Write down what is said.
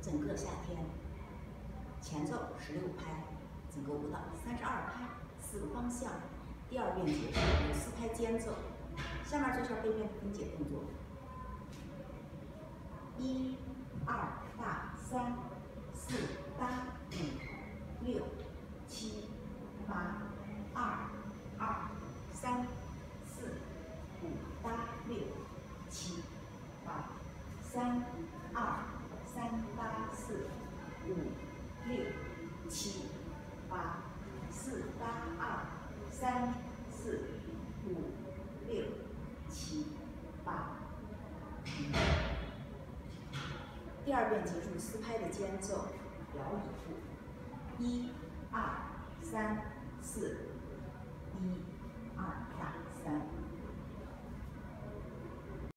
整个夏天，前奏十六拍，整个舞蹈三十二拍，四个方向。第二遍结束，有四拍间奏。下面做下背面分解动作。一、二、大、三、四、八、五、六、七、八、二、二、三、四、五、八、六、七、八、三、二、三、八、四、五、六、七、八、四、八、二、三、四、五、六、七、八。第二遍结束四拍的间奏，摇一步，一、二、三、四，一、二、大、三。